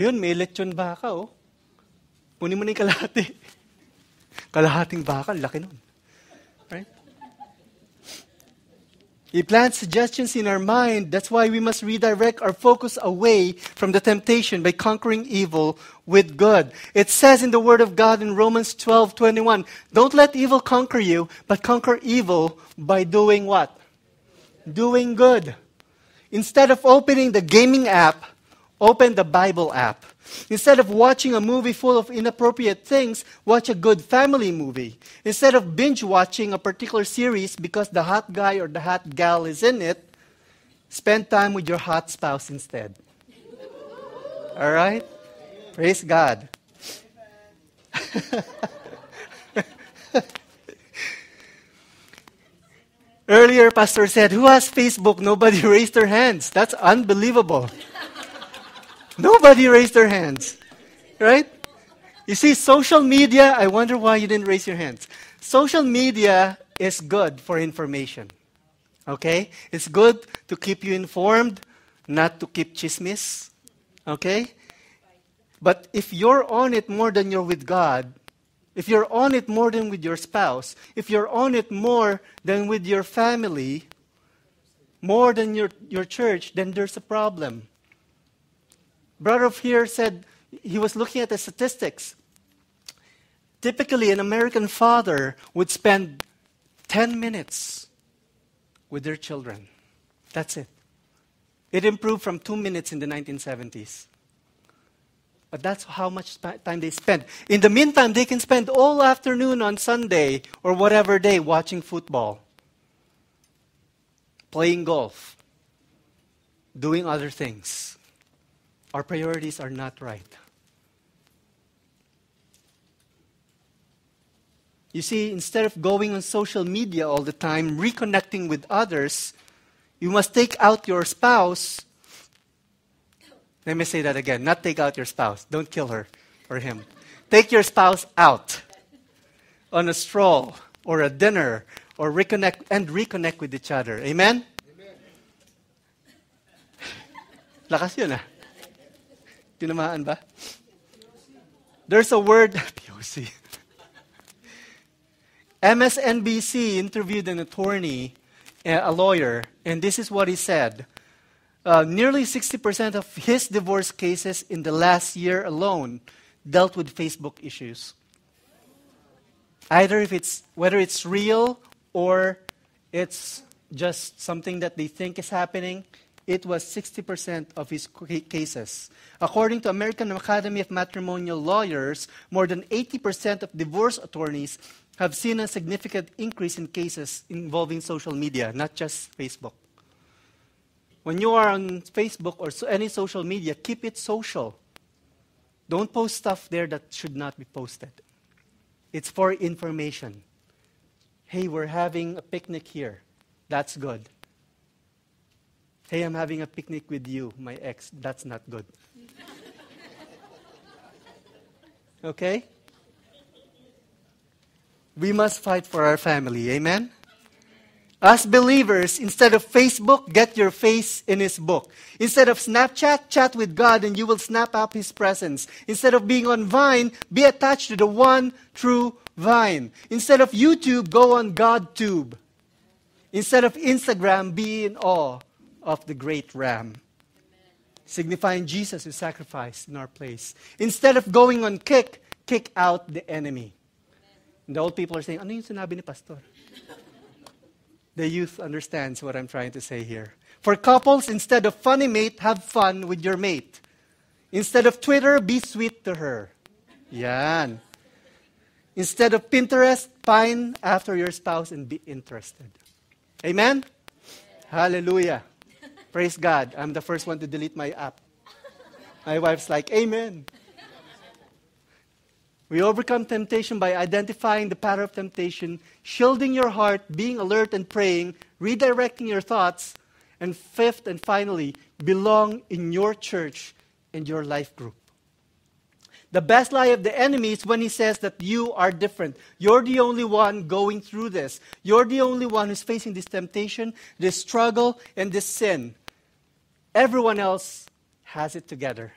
Yun, may lechon baka, oh. Kunin mo na yung kalahati. Kalahating baka, laki nun. Right? He plants suggestions in our mind. That's why we must redirect our focus away from the temptation by conquering evil with good. It says in the Word of God in Romans 12 21, don't let evil conquer you, but conquer evil by doing what? Doing good. Instead of opening the gaming app, open the Bible app. Instead of watching a movie full of inappropriate things, watch a good family movie. Instead of binge watching a particular series because the hot guy or the hot gal is in it, spend time with your hot spouse instead. All right? Praise God. Earlier, Pastor said, Who has Facebook? Nobody raised their hands. That's unbelievable. Nobody raised their hands. Right? You see, social media, I wonder why you didn't raise your hands. Social media is good for information. Okay? It's good to keep you informed, not to keep chismis. Okay? But if you're on it more than you're with God, if you're on it more than with your spouse, if you're on it more than with your family, more than your, your church, then there's a problem. Brother here said he was looking at the statistics. Typically, an American father would spend 10 minutes with their children. That's it. It improved from two minutes in the 1970s. But that's how much time they spend. In the meantime, they can spend all afternoon on Sunday or whatever day watching football, playing golf, doing other things our priorities are not right. You see, instead of going on social media all the time, reconnecting with others, you must take out your spouse. Let me say that again. Not take out your spouse. Don't kill her or him. Take your spouse out on a stroll or a dinner or reconnect and reconnect with each other. Amen? Amen. Lakas yun ah. Tinamaan ba? There's a word, POC. MSNBC interviewed an attorney, a lawyer, and this is what he said. Uh, nearly 60% of his divorce cases in the last year alone dealt with Facebook issues. Either if it's whether it's real or it's just something that they think is happening, it was 60% of his cases. According to American Academy of Matrimonial Lawyers, more than 80% of divorce attorneys have seen a significant increase in cases involving social media, not just Facebook. When you are on Facebook or any social media, keep it social. Don't post stuff there that should not be posted. It's for information. Hey, we're having a picnic here. That's good. Hey, I'm having a picnic with you, my ex. That's not good. Okay? We must fight for our family. Amen? As believers, instead of Facebook, get your face in His book. Instead of Snapchat, chat with God and you will snap up His presence. Instead of being on Vine, be attached to the one true Vine. Instead of YouTube, go on GodTube. Instead of Instagram, be in awe of the great ram, signifying Jesus who sacrificed in our place. Instead of going on Kik, kick out the enemy. And the old people are saying, ano yung sinabi ni pastor? the youth understands what I'm trying to say here. For couples, instead of funny mate, have fun with your mate. Instead of Twitter, be sweet to her. Yan. Instead of Pinterest, pine after your spouse and be interested. Amen? Hallelujah. Praise God. I'm the first one to delete my app. My wife's like, Amen. We overcome temptation by identifying the pattern of temptation, shielding your heart, being alert and praying, redirecting your thoughts, and fifth and finally, belong in your church and your life group. The best lie of the enemy is when he says that you are different. You're the only one going through this. You're the only one who's facing this temptation, this struggle, and this sin. Everyone else has it together.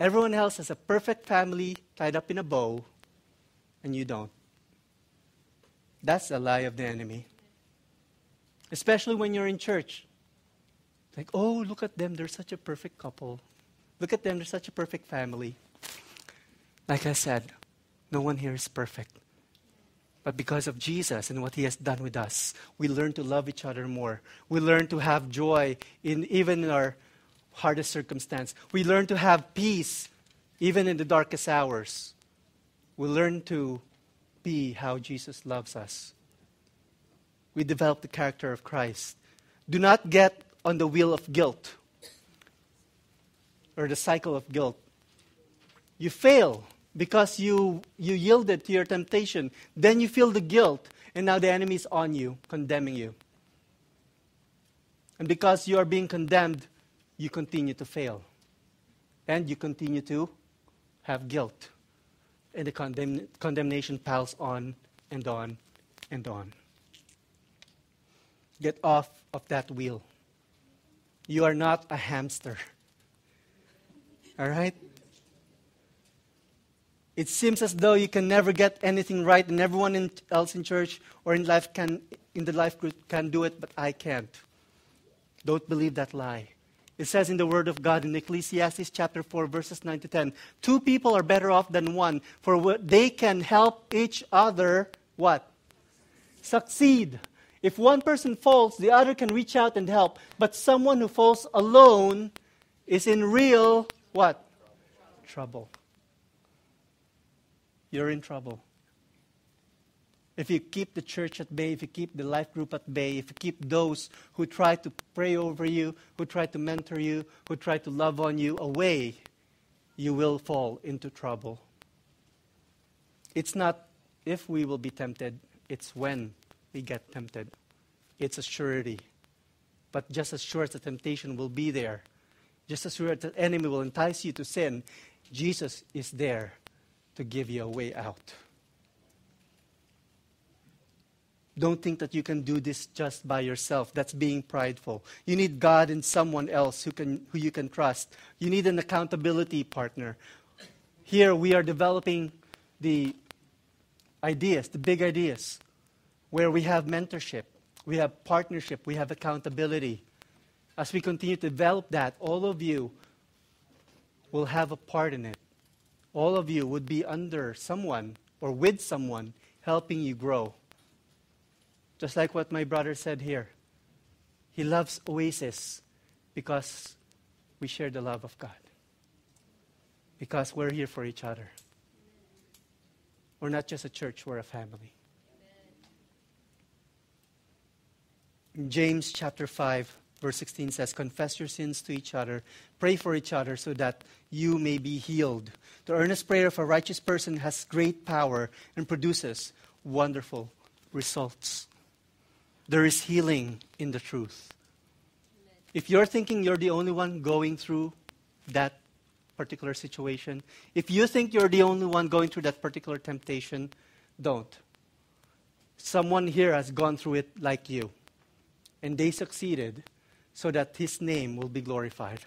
Everyone else has a perfect family tied up in a bow, and you don't. That's a lie of the enemy. Especially when you're in church. Like, oh, look at them, they're such a perfect couple. Look at them, they're such a perfect family. Like I said, no one here is perfect. But because of Jesus and what He has done with us, we learn to love each other more. We learn to have joy in even in our hardest circumstance. We learn to have peace even in the darkest hours. We learn to be how Jesus loves us. We develop the character of Christ. Do not get on the wheel of guilt or the cycle of guilt. You fail because you, you yielded to your temptation. Then you feel the guilt, and now the enemy is on you, condemning you. And because you are being condemned, you continue to fail. And you continue to have guilt. And the condemn- condemnation piles on and on and on. Get off of that wheel. You are not a hamster. All right? It seems as though you can never get anything right, and everyone in, else in church or in life can, in the life group can do it, but I can't. Don't believe that lie. It says in the Word of God in Ecclesiastes chapter 4, verses 9 to 10, two people are better off than one, for what they can help each other what? Succeed. If one person falls, the other can reach out and help. But someone who falls alone is in real what? Trouble you're in trouble. If you keep the church at bay, if you keep the life group at bay, if you keep those who try to pray over you, who try to mentor you, who try to love on you away, you will fall into trouble. It's not if we will be tempted, it's when we get tempted. It's a surety. But just as sure as the temptation will be there, just as sure as the enemy will entice you to sin, Jesus is there to give you a way out. Don't think that you can do this just by yourself. That's being prideful. You need God and someone else who, can, who you can trust. You need an accountability partner. Here we are developing the ideas, the big ideas, where we have mentorship, we have partnership, we have accountability. As we continue to develop that, all of you will have a part in it all of you would be under someone or with someone helping you grow. Just like what my brother said here. He loves Oasis because we share the love of God. Because we're here for each other. We're not just a church, we're a family. In James chapter 5, verse 16 says, Confess your sins to each other, pray for each other so that you may be healed. The earnest prayer of a righteous person has great power and produces wonderful results. There is healing in the truth. If you're thinking you're the only one going through that particular situation, if you think you're the only one going through that particular temptation, don't. Someone here has gone through it like you, and they succeeded so that His name will be glorified,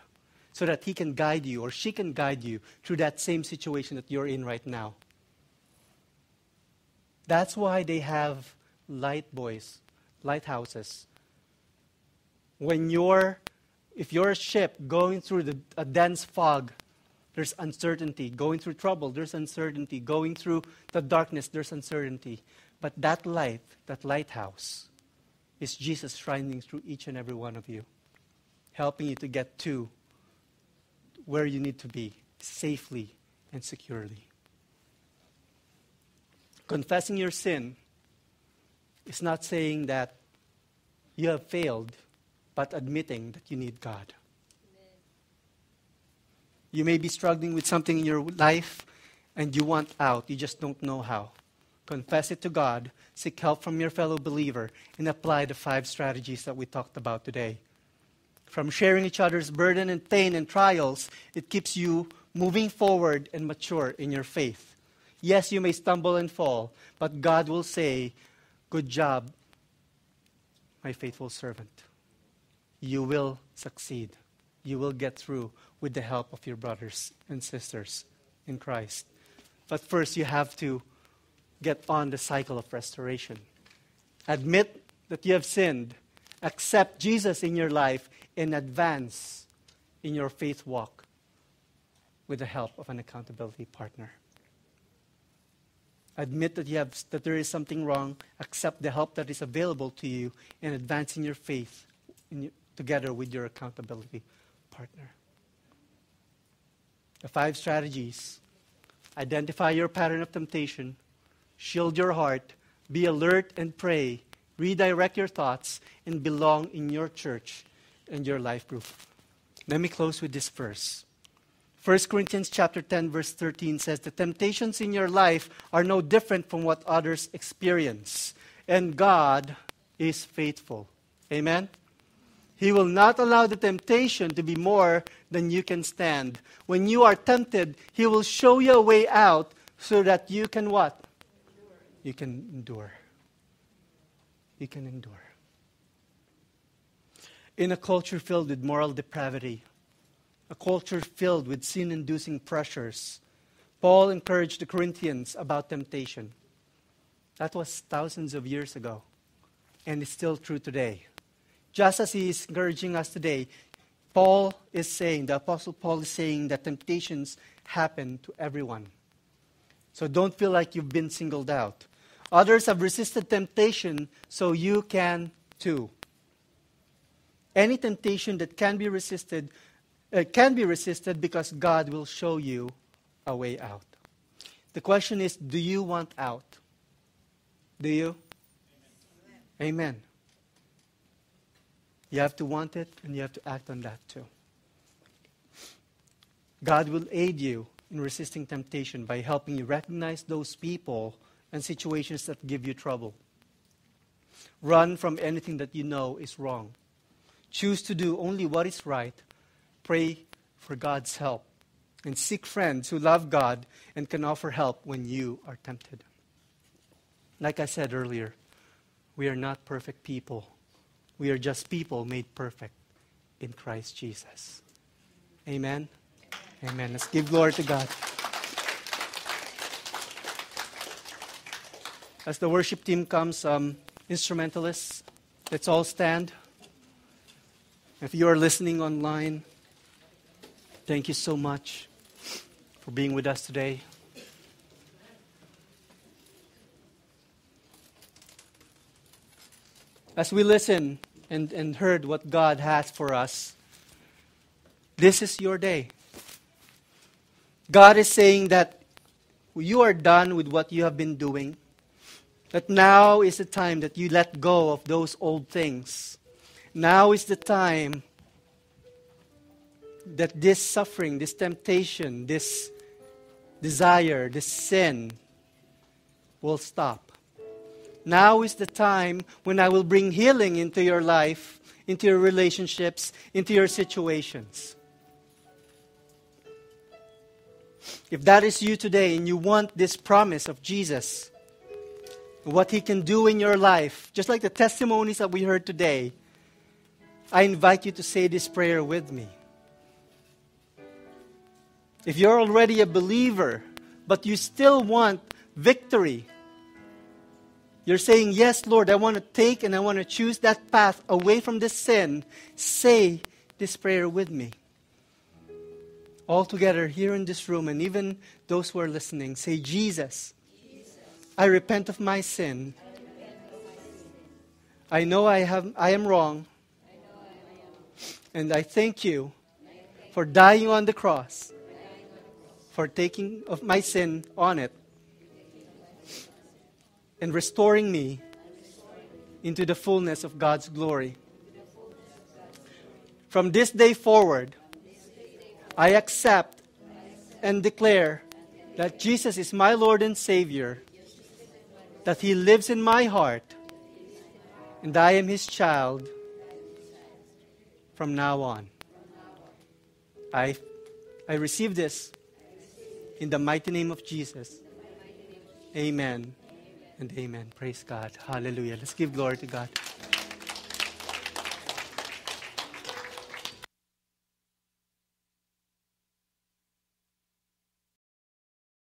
so that He can guide you or she can guide you through that same situation that you're in right now. That's why they have light boys, lighthouses. When you're, if you're a ship going through the, a dense fog, there's uncertainty. Going through trouble, there's uncertainty. Going through the darkness, there's uncertainty. But that light, that lighthouse, is Jesus shining through each and every one of you helping you to get to where you need to be safely and securely. Confessing your sin is not saying that you have failed, but admitting that you need God. Amen. You may be struggling with something in your life and you want out, you just don't know how. Confess it to God, seek help from your fellow believer, and apply the five strategies that we talked about today from sharing each other's burden and pain and trials, it keeps you moving forward and mature in your faith. Yes, you may stumble and fall, but God will say, Good job, my faithful servant. You will succeed. You will get through with the help of your brothers and sisters in Christ. But first, you have to get on the cycle of restoration. Admit that you have sinned, accept Jesus in your life, and advance in your faith walk with the help of an accountability partner. Admit that, you have, that there is something wrong, accept the help that is available to you, in your faith in your, together with your accountability partner. The five strategies. Identify your pattern of temptation, shield your heart, be alert and pray, redirect your thoughts, and belong in your church and your life group. Let me close with this verse. 1 Corinthians chapter 10 verse 13 says the temptations in your life are no different from what others experience and God is faithful. Amen. He will not allow the temptation to be more than you can stand. When you are tempted, he will show you a way out so that you can what? You can endure. You can endure. In a culture filled with moral depravity, a culture filled with sin inducing pressures, Paul encouraged the Corinthians about temptation. That was thousands of years ago, and it's still true today. Just as he is encouraging us today, Paul is saying, the Apostle Paul is saying that temptations happen to everyone. So don't feel like you've been singled out. Others have resisted temptation, so you can too. Any temptation that can be resisted uh, can be resisted because God will show you a way out. The question is do you want out? Do you? Amen. Amen. You have to want it and you have to act on that too. God will aid you in resisting temptation by helping you recognize those people and situations that give you trouble. Run from anything that you know is wrong. Choose to do only what is right Pray for God's help. And seek friends who love God and can offer help when you are tempted. Like I said earlier, we are not perfect people. We are just people made perfect in Christ Jesus. Amen. Amen. Let's give glory to God. As the worship team comes, um, instrumentalists, let's all stand. If you are listening online, Thank you so much for being with us today. As we listen and, and heard what God has for us, this is your day. God is saying that you are done with what you have been doing. That now is the time that you let go of those old things. Now is the time that this suffering, this temptation, this desire, this sin will stop. Now is the time when I will bring healing into your life, into your relationships, into your situations. If that is you today and you want this promise of Jesus, what he can do in your life, just like the testimonies that we heard today, I invite you to say this prayer with me. If you're already a believer, but you still want victory, you're saying, Yes, Lord, I want to take and I want to choose that path away from this sin. Say this prayer with me. All together here in this room, and even those who are listening, say, Jesus, Jesus. I repent of my sin. I know I, have, I am wrong. And I thank you for dying on the cross for taking of my sin on it and restoring me into the fullness of God's glory. From this day forward, I accept and declare that Jesus is my Lord and Savior, that He lives in my heart, and I am His child from now on. I, I receive this in the mighty name of Jesus. Amen and amen. Praise God. Hallelujah. Let's give glory to God.